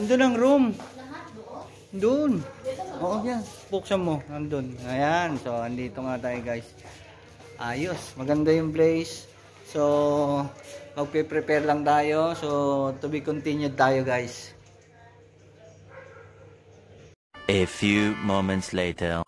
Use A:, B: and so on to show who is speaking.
A: Andun ang room. Lahat Doon. Oo, yan. Buksan mo. Andun. Ayan. So, andito nga tayo guys. Ayos. Maganda yung place. So, magpe-prepare lang tayo. So, to be continued tayo guys.
B: A few moments later.